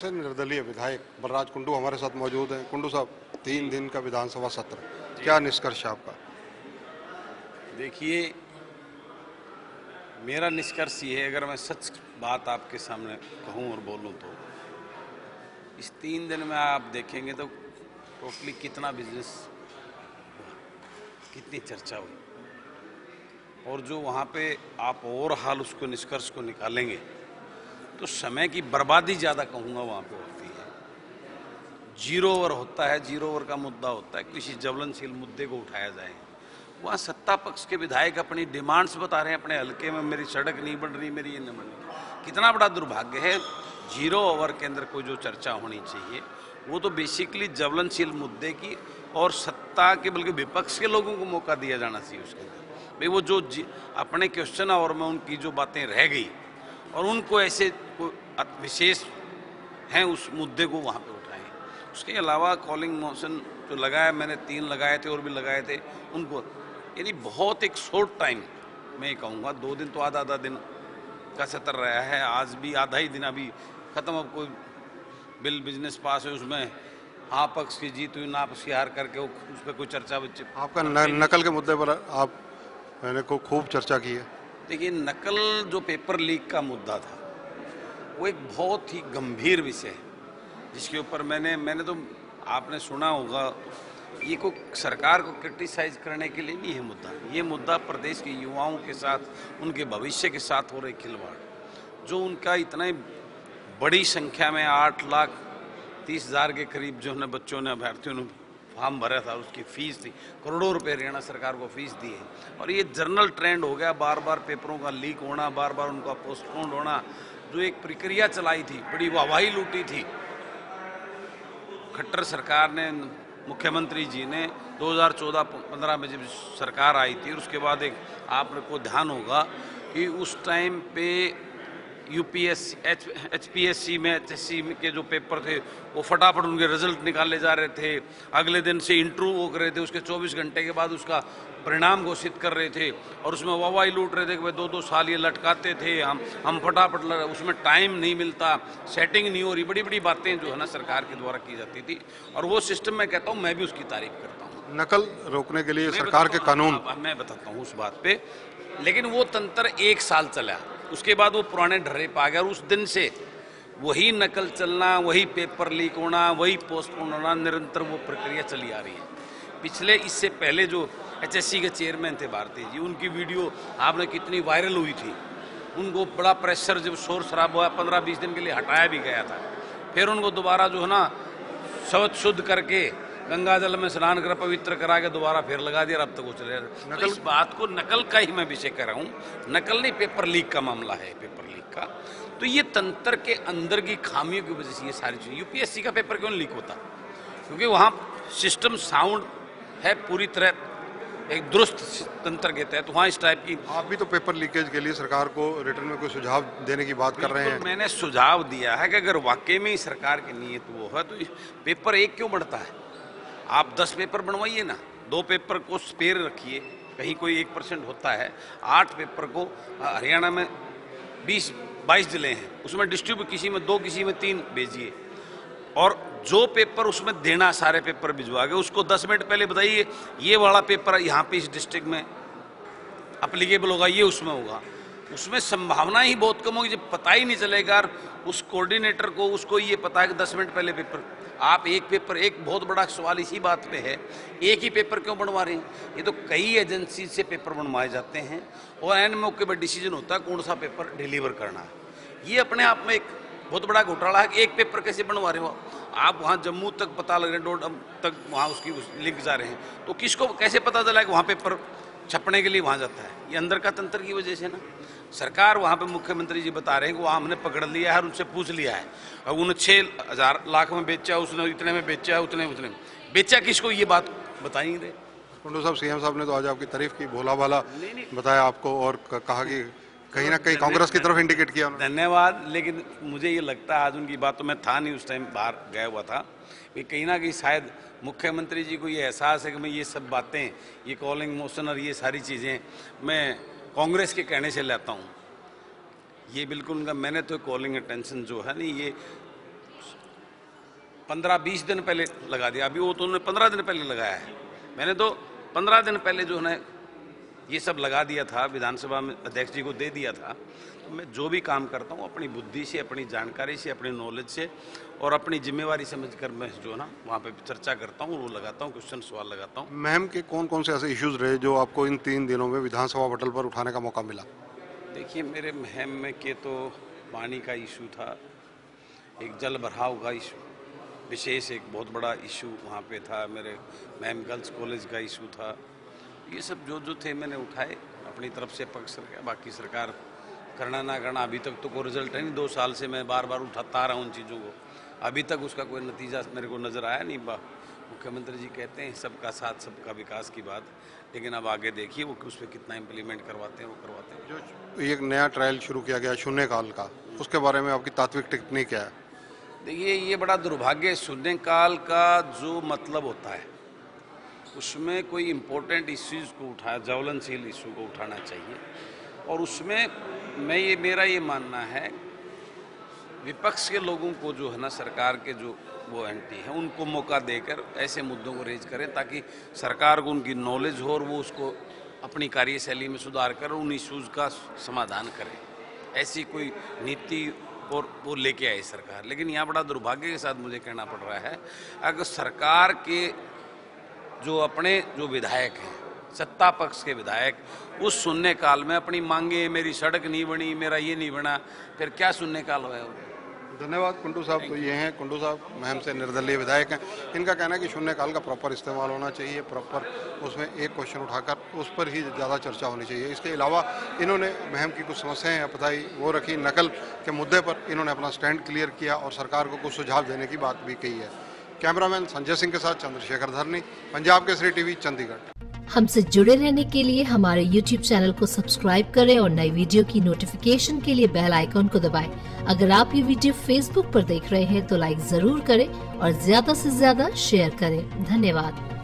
से निर्दलीय विधायक बलराज कुंडू हमारे साथ मौजूद हैं। कुंडू साहब तीन दिन का विधानसभा सत्र। क्या निष्कर्ष है आपका? देखिए मेरा निष्कर्ष ये है अगर मैं सच बात आपके सामने कहूँ और बोलूँ तो इस तीन दिन में आप देखेंगे तो टोटली कितना बिज़नेस कितनी चर्चा हुई। और जो वहाँ पे आप और हाल उसको निष्कर्ष को निकालेंगे तो समय की बर्बादी ज़्यादा कहूँगा वहाँ पे होती है। ज़ीरो ओवर होता है ज़ीरो ओवर का मुद्दा होता है। किसी ज्वलनशील मुद्दे को उठाया जाए। वहाँ सत्ता पक्ष के विधायक अपनी डिमांड्स बता रहे हैं, अपने हल्के में मेरी सड़क नहीं बन रही, मेरी ये नहीं बन रही। कितना बड़ा दुर्भाग्य है ज़ीरो ओवर के अंदर कोई जो चर्चा होनी चाहिए, वो तो बेसिकली ज्वलनशील मुद्दे की और सत्ता के, बल्कि विपक्ष के लोगों को मौका दिया जाना चाहिए उसके अंदर भाई वो जो अपने क्वेश्चन और में उनकी जो बातें रह गई और उनको ऐसे विशेष हैं उस मुद्दे को वहाँ पे उठाएँ। उसके अलावा कॉलिंग मोशन जो लगाया मैंने, तीन लगाए थे और भी लगाए थे, उनको यानी बहुत एक शॉर्ट टाइम मैं कहूँगा, दो दिन तो आधा आधा दिन का सत्र रहा है, आज भी आधा ही दिन अभी ख़त्म, अब कोई बिल बिज़नेस पास है उसमें हाँ पक्ष की जीत हुई, ना पक्ष की हार करके उस पर कोई चर्चा बच्चे आपका नकल के मुद्दे पर आप मैंने को खूब चर्चा की है। देखिए, नकल जो पेपर लीक का मुद्दा था, वो एक बहुत ही गंभीर विषय है, जिसके ऊपर मैंने मैंने तो आपने सुना होगा, ये को सरकार को क्रिटिसाइज करने के लिए नहीं है मुद्दा ये मुद्दा प्रदेश के युवाओं के साथ, उनके भविष्य के साथ हो रहे खिलवाड़, जो उनका इतना बड़ी संख्या में आठ लाख तीस हज़ार के करीब जो है बच्चों ने, अभ्यर्थियों ने फॉर्म भरा था, उसकी फ़ीस थी। करोड़ों रुपए हरियाणा सरकार को फ़ीस दी है। और ये जर्नल ट्रेंड हो गया बार बार पेपरों का लीक होना बार बार उनका पोस्टपोन होना, जो एक प्रक्रिया चलाई थी, बड़ी वाहवाही लूटी थी। खट्टर सरकार ने, मुख्यमंत्री जी ने 2014-15 में जब सरकार आई थी उसके बाद एक आपको ध्यान होगा कि उस टाइम पे UPS H H P S C में एच एस सी के जो पेपर थे वो फटाफट उनके रिज़ल्ट निकाले जा रहे थे। अगले दिन से इंटरव्यू हो रहे थे उसके 24 घंटे के बाद उसका परिणाम घोषित कर रहे थे और उसमें वाहवाही लूट रहे थे कि भाई दो दो साल ये लटकाते थे हम हम फटाफट उसमें टाइम नहीं मिलता सेटिंग नहीं हो रही बड़ी बड़ी बातें जो है ना सरकार के द्वारा की जाती थी। और वो सिस्टम मैं कहता हूँ मैं भी उसकी तारीफ़ करता हूँ। नकल रोकने के लिए सरकार के कानून। मैं बताता हूँ उस बात पे। लेकिन वो तंत्र एक साल चला। उसके बाद वो पुराने ढर्रे पे गया और उस दिन से वही नकल चलना, वही पेपर लीक होना, वही पोस्टपोन होना, निरंतर वो प्रक्रिया चली आ रही है। पिछले इससे पहले जो एचएससी के चेयरमैन थे भारती जी, उनकी वीडियो आपने कितनी वायरल हुई थी। उनको बड़ा प्रेशर जब शोर शराब हुआ, पंद्रह बीस दिन के लिए हटाया भी गया था। फिर उनको दोबारा जो है ना शवच शुद्ध करके गंगा जल में स्नान कर पवित्र करा के दोबारा फिर लगा दिया अब तक चले। नकल नकल- इस बात को नकल का ही मैं विषय कर रहा हूँ। नकल नहीं पेपर लीक का मामला है पेपर लीक का। तो ये तंत्र के अंदर की खामियों की वजह से ये सारी चीज़ यूपीएससी का पेपर क्यों लीक होता? क्योंकि वहाँ सिस्टम साउंड है पूरी तरह एक दुरुस्त तंत्र के तहत। वहाँ इस टाइप की आप भी तो पेपर लीकेज के लिए सरकार को रिटर्न में कोई सुझाव देने की बात कर रहे हैं। मैंने सुझाव दिया है कि अगर वाकई में ही सरकार की नीयत वो है तो पेपर एक क्यों बढ़ता है? आप दस पेपर बनवाइए ना, दो पेपर को स्पेयर रखिए, कहीं कोई एक परसेंट होता है, आठ पेपर को हरियाणा में बीस, बाईस ज़िले हैं, उसमें डिस्ट्रीब्यूट किसी में दो, किसी में तीन भेजिए। और जो पेपर उसमें देना सारे पेपर भिजवा के, उसको दस मिनट पहले बताइए, ये वाला पेपर यहाँ पे इस डिस्ट्रिक्ट में अप्लीकेबल होगा, ये उसमें होगा। उसमें संभावना ही बहुत कम होगी जब पता ही नहीं चलेगा और उस कोऑर्डिनेटर को उसको ये पता है कि दस मिनट पहले पेपर आप एक पेपर एक बहुत बड़ा सवाल इसी बात पे है एक ही पेपर क्यों बनवा रहे हैं? ये तो कई एजेंसी से पेपर बनवाए जाते हैं और एन मौके पर डिसीज़न होता है कौन सा पेपर डिलीवर करना है। ये अपने आप में एक बहुत बड़ा घोटाला है कि एक पेपर कैसे बनवा रहे हो? आप वहाँ जम्मू तक पता लग रहे हैं डोडम तक वहाँ उसकी उस, लिंक जा रहे हैं। तो किसको कैसे पता चला कि वहाँ पेपर छपने के लिए वहाँ जाता है। ये अंदर का तंत्र की वजह से ना। सरकार वहाँ पे मुख्यमंत्री जी बता रहे हैं कि वहाँ हमने पकड़ लिया है और उनसे पूछ लिया है। और उन्हें छः हज़ार लाख में बेचा उसने इतने में बेचा है उतने उतने में। बेचा किसको? ये बात बता ही रहे। कुंडू साहब सीएम साहब ने तो आज आपकी तारीफ़ की भोला भाला। बताया आपको और कहा कि कहीं ना कहीं कांग्रेस की तरफ़ इंडिकेट किया धन्यवाद। लेकिन मुझे ये लगता है आज उनकी बात तो मैं था नहीं उस टाइम बाहर गया हुआ था। कि कहीं ना कहीं शायद मुख्यमंत्री जी को ये एहसास है कि मैं ये सब बातें, ये कॉलिंग मोशन और ये सारी चीज़ें मैं कांग्रेस के कहने से लेता हूँ। ये बिल्कुल उनका, मैंने तो कॉलिंग अटेंशन जो है नहीं, ये पंद्रह बीस दिन पहले लगा दिया। अभी वो तो उन्होंने पंद्रह दिन पहले लगाया है। मैंने तो पंद्रह दिन पहले जो है ये सब लगा दिया था विधानसभा में अध्यक्ष जी को दे दिया था। तो मैं जो भी काम करता हूँ अपनी बुद्धि से अपनी जानकारी से अपनी नॉलेज से और अपनी जिम्मेवारी समझकर मैं जो है ना वहाँ पे चर्चा करता हूँ वो लगाता हूँ क्वेश्चन सवाल लगाता हूँ। मैम के कौन कौन से ऐसे इश्यूज़ रहे जो आपको इन तीन दिनों में विधानसभा पटल पर उठाने का मौका मिला? देखिए मेरे महम में के तो पानी का इशू था एक जल भराव का इशू विशेष एक बहुत बड़ा इशू वहाँ पे था मेरे मैम गर्ल्स कॉलेज का इशू था। ये सब जो जो थे मैंने उठाए अपनी तरफ़ से पक्ष सरकार बाकी सरकार करना ना करना अभी तक तो कोई रिज़ल्ट है नहीं। दो साल से मैं बार बार उठाता आ रहा हूँ उन चीज़ों को। अभी तक उसका कोई नतीजा मेरे को नज़र आया नहीं बा। मुख्यमंत्री जी कहते हैं सबका साथ सबका विकास की बात। लेकिन अब आगे देखिए वो उस पर कितना इम्प्लीमेंट करवाते हैं वो करवाते हैं। जो एक नया ट्रायल शुरू किया गया शून्यकाल का उसके बारे में आपकी तात्विक टिप्पणी क्या है? देखिए ये बड़ा दुर्भाग्य शून्यकाल का जो मतलब होता है उसमें कोई इम्पोर्टेंट इश्यूज़ को उठा, ज्वलनशील इशू को उठाना चाहिए। और उसमें मैं ये, मेरा ये मानना है, विपक्ष के लोगों को जो है ना, सरकार के जो वो एंटी हैं, उनको मौका देकर ऐसे मुद्दों को रेज करें ताकि सरकार को उनकी नॉलेज हो और वो उसको अपनी कार्यशैली में सुधार कर उन इश्यूज़ का समाधान करें। ऐसी कोई नीति और वो लेके आई सरकार। लेकिन यहाँ बड़ा दुर्भाग्य के साथ मुझे कहना पड़ रहा है, अगर सरकार के जो अपने जो विधायक हैं सत्ता पक्ष के विधायक उस शून्य काल में अपनी मांगे मेरी सड़क नहीं बनी मेरा ये नहीं बना फिर क्या शून्य काल हुआ है धन्यवाद कुंडू साहब तो ये हैं कुंडू साहब महम से निर्दलीय विधायक हैं। इनका कहना है कि शून्यकाल का प्रॉपर इस्तेमाल होना चाहिए प्रॉपर उसमें एक क्वेश्चन उठाकर उस पर ही ज़्यादा चर्चा होनी चाहिए। इसके अलावा इन्होंने महम की कुछ समस्याएँ बताई वो रखी नकल के मुद्दे पर। इन्होंने अपना स्टैंड क्लियर किया और सरकार को कुछ सुझाव देने की बात भी कही है। कैमरामैन संजय सिंह के साथ चंद्रशेखर धरनी, पंजाब केसरी टीवी, चंडीगढ़। हमसे जुड़े रहने के लिए हमारे YouTube चैनल को सब्सक्राइब करें और नई वीडियो की नोटिफिकेशन के लिए बेल आइकॉन को दबाएँ। अगर आप ये वीडियो Facebook पर देख रहे हैं तो लाइक ज़रूर करें और ज़्यादा से ज़्यादा शेयर करें। धन्यवाद।